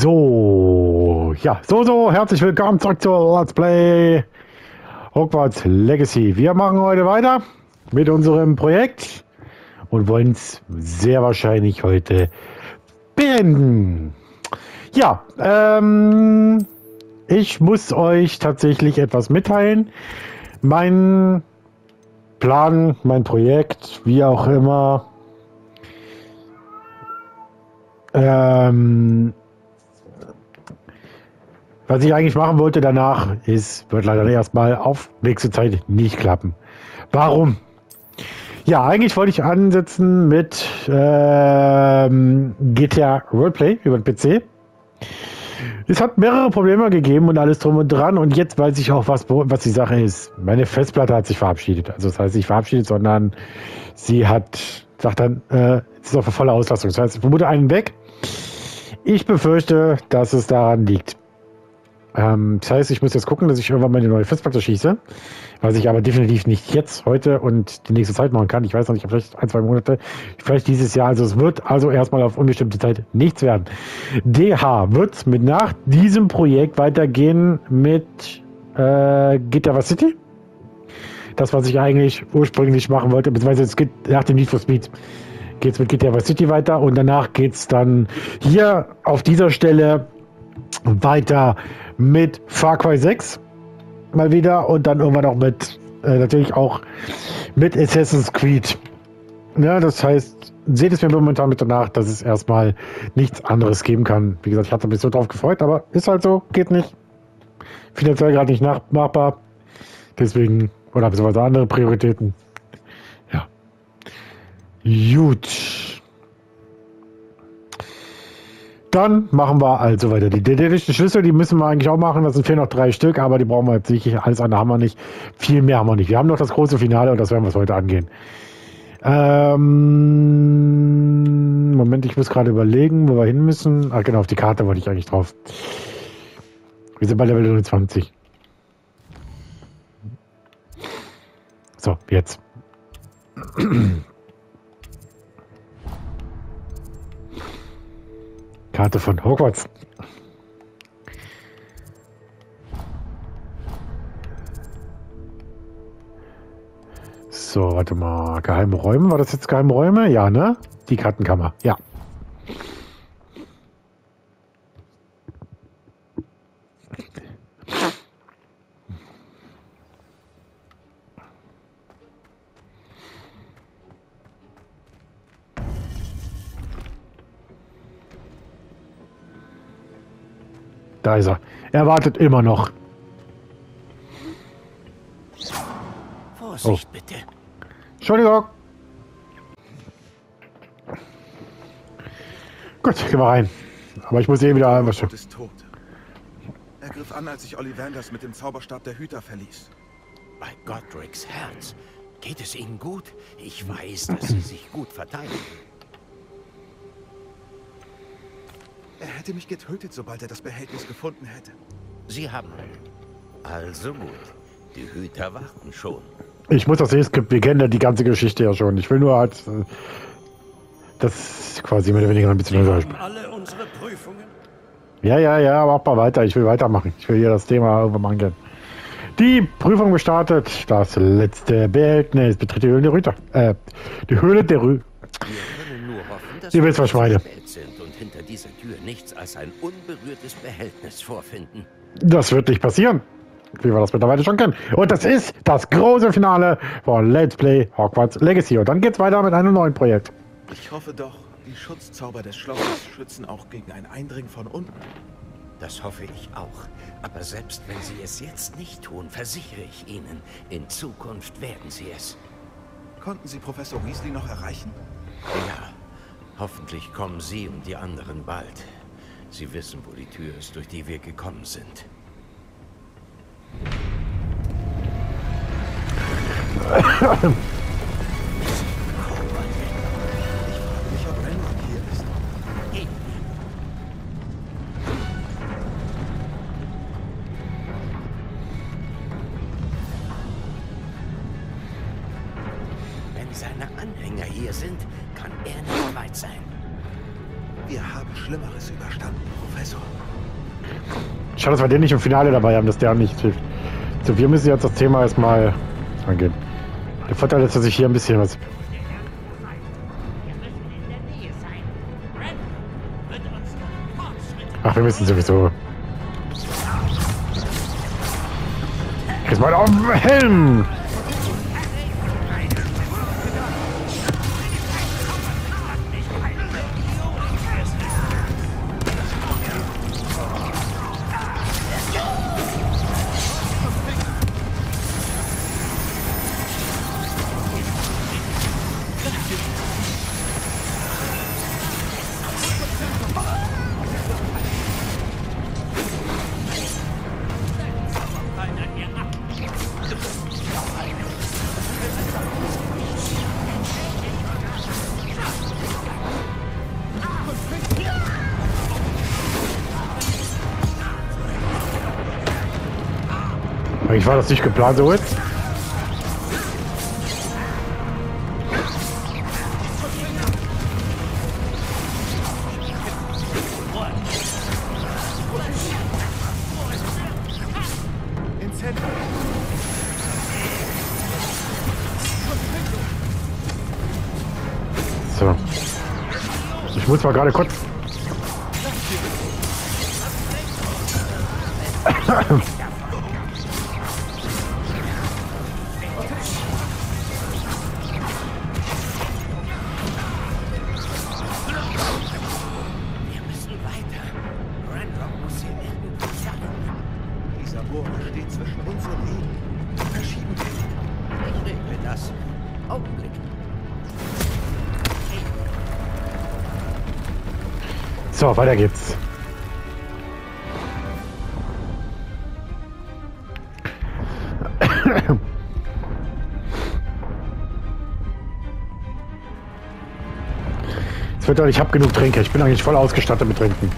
So, ja, so, so, herzlich willkommen zurück zu Let's Play Hogwarts Legacy. Wir machen heute weiter mit unserem Projekt und wollen es sehr wahrscheinlich heute beenden. Ja, ähm, ich muss euch tatsächlich etwas mitteilen. Mein Plan, mein Projekt, wie auch immer, ähm, was ich eigentlich machen wollte danach, ist, wird leider erstmal auf nächste Zeit nicht klappen. Warum? Ja, eigentlich wollte ich ansetzen mit ähm, GTA Roleplay über den PC. Es hat mehrere Probleme gegeben und alles drum und dran. Und jetzt weiß ich auch, was, was die Sache ist. Meine Festplatte hat sich verabschiedet. Also das heißt nicht verabschiedet, sondern sie hat, sagt dann, äh, es ist auf volle Auslastung. Das heißt, ich vermute einen weg. Ich befürchte, dass es daran liegt. Ähm, das heißt, ich muss jetzt gucken, dass ich irgendwann meine neue Festplatte schieße, was ich aber definitiv nicht jetzt, heute und die nächste Zeit machen kann. Ich weiß noch nicht, vielleicht ein, zwei Monate, vielleicht dieses Jahr. Also es wird also erstmal auf unbestimmte Zeit nichts werden. DH wird mit nach diesem Projekt weitergehen mit äh, GTA City. Das, was ich eigentlich ursprünglich machen wollte, beziehungsweise es geht nach dem Need for Speed geht es mit GTA City weiter und danach geht es dann hier auf dieser Stelle weiter mit Far Cry 6 mal wieder und dann irgendwann auch mit, äh, natürlich auch mit Assassin's Creed. Ja, das heißt, seht es mir momentan mit danach, dass es erstmal nichts anderes geben kann. Wie gesagt, ich hatte mich so drauf gefreut, aber ist halt so, geht nicht. Finanziell gerade nicht nachmachbar. Deswegen, oder beziehungsweise andere Prioritäten. Ja. Gut. Dann machen wir also weiter. Die dedischen Schlüssel, die müssen wir eigentlich auch machen. Das sind fehlen noch drei Stück, aber die brauchen wir jetzt sicher. Alles andere haben wir nicht. Viel mehr haben wir nicht. Wir haben noch das große Finale und das werden wir heute angehen. Ähm, Moment, ich muss gerade überlegen, wo wir hin müssen. Ah, genau, auf die Karte wollte ich eigentlich drauf. Wir sind bei Level 29. So, jetzt. Karte von Hogwarts. So, warte mal. Geheime Räume? War das jetzt geheime Räume? Ja, ne? Die Kartenkammer. Ja. Da ist er. Er wartet immer noch. Vorsicht, oh. bitte. Entschuldigung. Gut, gehen wir rein. Aber ich muss eh wieder was schon. ist tot. Er griff an, als ich Ollivanders mit dem Zauberstab der Hüter verließ. Bei Godric's Herz. Geht es Ihnen gut? Ich weiß, dass Sie sich gut verteidigen. Hätte mich getötet, sobald er das Behältnis gefunden hätte. Sie haben. Also gut. Die Hüter warten schon. Ich muss das sehen, wir kennen ja die ganze Geschichte ja schon. Ich will nur halt äh, das quasi mehr oder weniger ein bisschen Sie haben alle unsere Prüfungen? Ja, ja, ja, mach mal weiter. Ich will weitermachen. Ich will hier das Thema irgendwann mal angehen. Die Prüfung gestartet. Das letzte Behältnis betritt die Höhle der Rüter. Äh, die Höhle der Rü. Ihr wisst, was ich meine dieser Tür nichts als ein unberührtes Behältnis vorfinden. Das wird nicht passieren. Wie wir das mittlerweile schon kennen. Und das ist das große Finale von Let's Play Hogwarts Legacy. Und dann geht's weiter mit einem neuen Projekt. Ich hoffe doch, die Schutzzauber des Schlosses schützen auch gegen ein Eindringen von unten. Das hoffe ich auch. Aber selbst wenn sie es jetzt nicht tun, versichere ich Ihnen, in Zukunft werden sie es. Konnten Sie Professor Weasley noch erreichen? Ja, Hoffentlich kommen Sie und die anderen bald. Sie wissen, wo die Tür ist, durch die wir gekommen sind. Wenn seine Anhänger hier sind, kann er nicht weit sein. Wir haben Schlimmeres überstanden, Professor. Schade, dass wir den nicht im Finale dabei haben, dass der nicht hilft. So, wir müssen jetzt das Thema erstmal angehen. Der Vorteil ist, dass ich hier ein bisschen was. Ach, wir müssen sowieso. Jetzt mal auf den Helm! Eigentlich war das nicht geplant so jetzt. So. Ich muss mal gerade kurz. Weiter geht's. Es wird doch, ich habe genug Tränke. Ich bin eigentlich voll ausgestattet mit Trinken.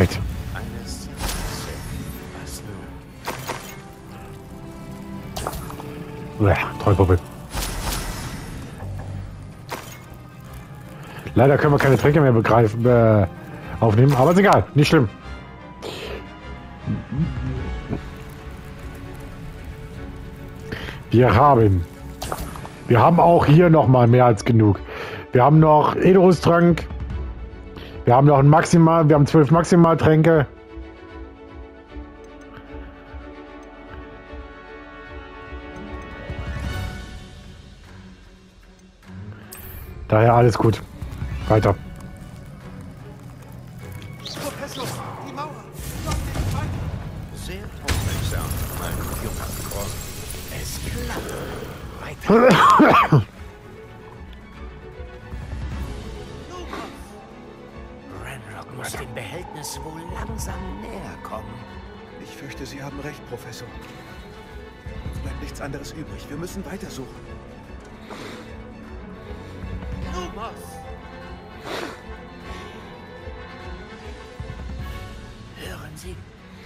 Perfekt. Ja, Trollpuppe. Leider können wir keine Tränke mehr begreifen, äh, aufnehmen, aber ist egal, nicht schlimm. Wir haben, wir haben auch hier noch mal mehr als genug. Wir haben noch Edrus-Trank, wir haben noch ein Maximal, wir haben zwölf Maximaltränke. Daher alles gut. Weiter.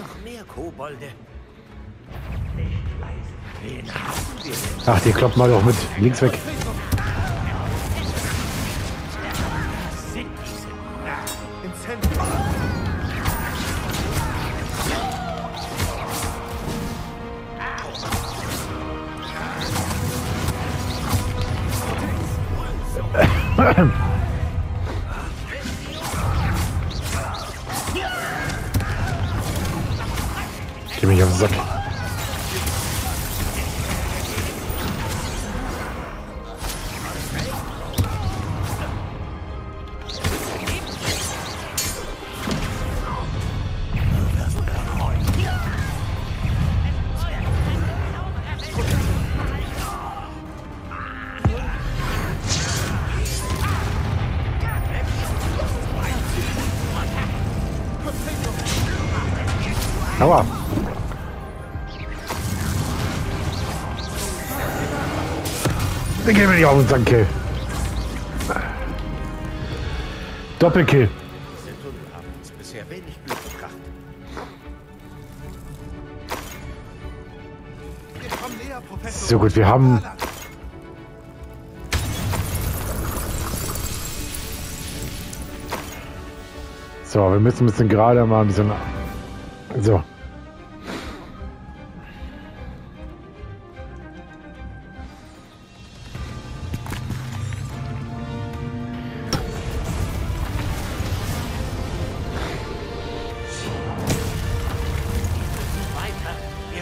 Noch mehr Kobolde. Ach, die kloppt mal doch mit links weg. Geh mich auf den wenig Glück gebracht. Wir kommen näher, Professor. So gut, wir haben... So, wir müssen ein bisschen gerade mal ein bisschen... So.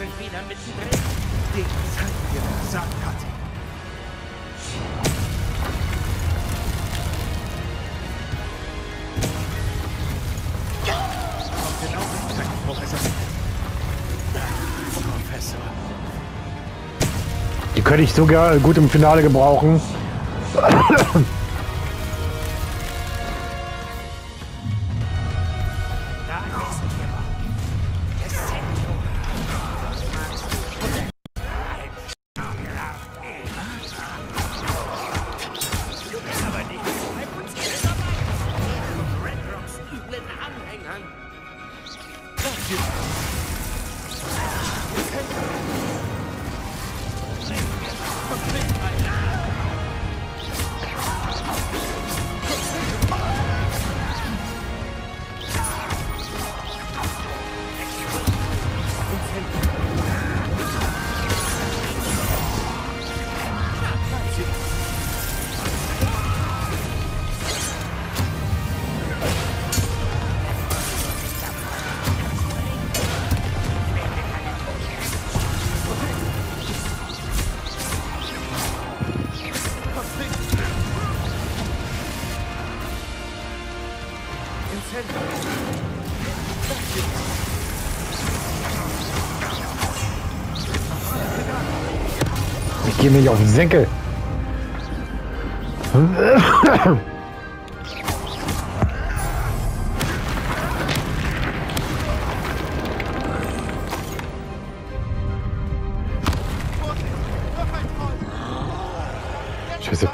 Sind wieder mittendrin. Den zeigen wir, wer es sagen hat. Genau Die könnte ich sogar gut im Finale gebrauchen. Ich gehe mir nicht auf den Senkel. Scheiße.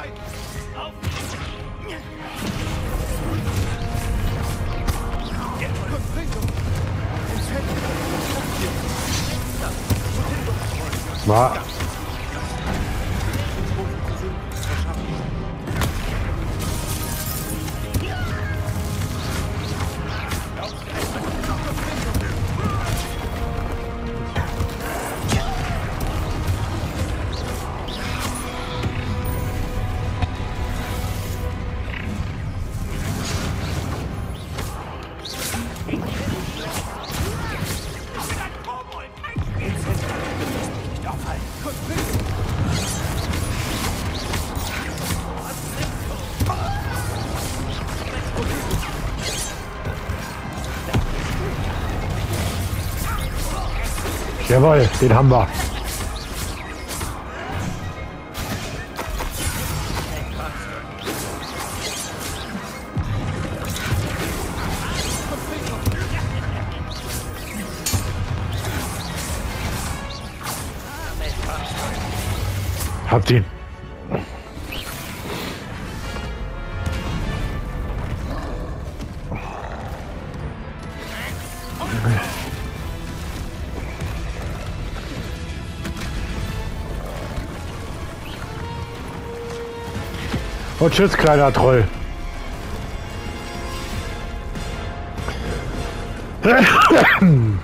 War. Jawohl, den haben wir. Habt ihn. Und tschüss, kleiner Troll.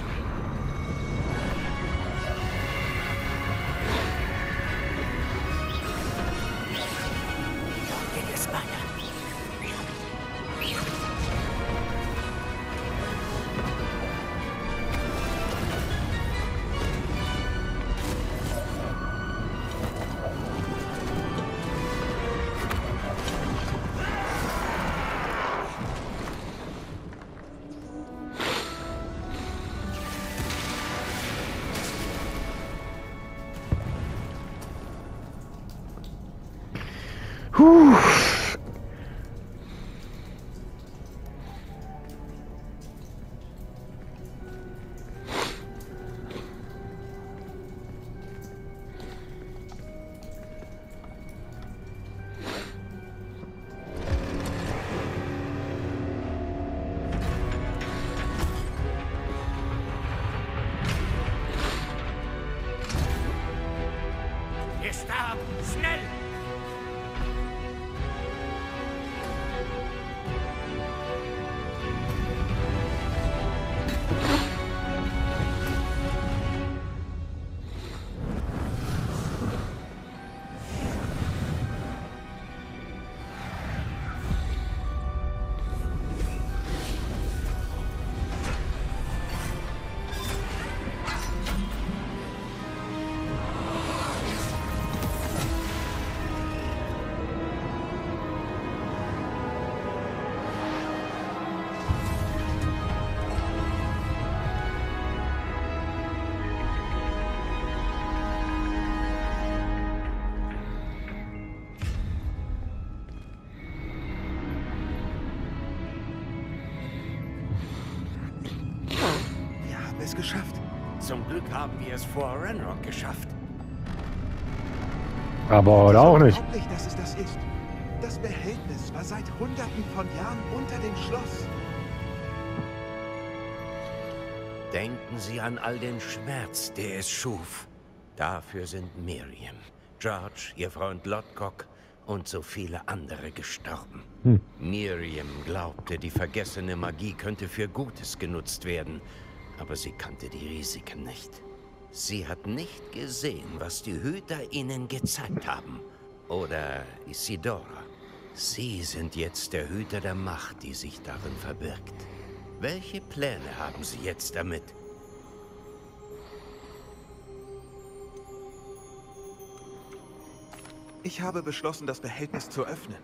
haben wir es vor Renrock geschafft. Aber oder auch nicht. Unglaublich, dass es das ist. Das Behältnis war seit Hunderten von Jahren unter dem Schloss. Denken Sie an all den Schmerz, der es schuf. Dafür sind Miriam, George, Ihr Freund Lodcock und so viele andere gestorben. Miriam glaubte, die vergessene Magie könnte für Gutes genutzt werden, aber sie kannte die Risiken nicht. Sie hat nicht gesehen, was die Hüter ihnen gezeigt haben. Oder Isidora. Sie sind jetzt der Hüter der Macht, die sich darin verbirgt. Welche Pläne haben Sie jetzt damit? Ich habe beschlossen, das Behältnis zu öffnen.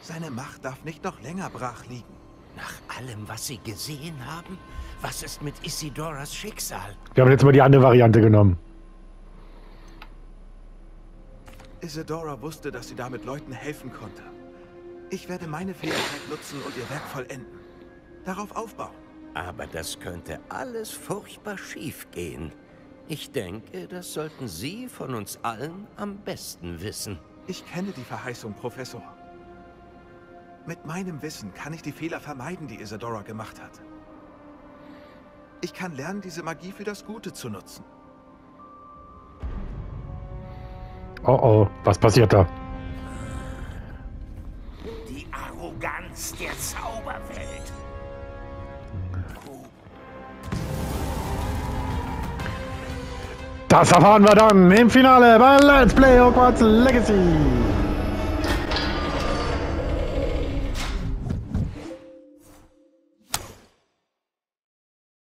Seine Macht darf nicht noch länger brach liegen. Nach allem, was Sie gesehen haben? Was ist mit Isidoras Schicksal? Wir haben jetzt mal die andere Variante genommen. Isadora wusste, dass sie damit Leuten helfen konnte. Ich werde meine Fähigkeit nutzen und ihr Werk vollenden. Darauf aufbauen. Aber das könnte alles furchtbar schief gehen. Ich denke, das sollten Sie von uns allen am besten wissen. Ich kenne die Verheißung, Professor. Mit meinem Wissen kann ich die Fehler vermeiden, die Isadora gemacht hat. Ich kann lernen, diese Magie für das Gute zu nutzen. Oh oh, was passiert da? Die Arroganz der Zauberwelt. Das erfahren wir dann im Finale bei Let's Play Hogwarts Legacy.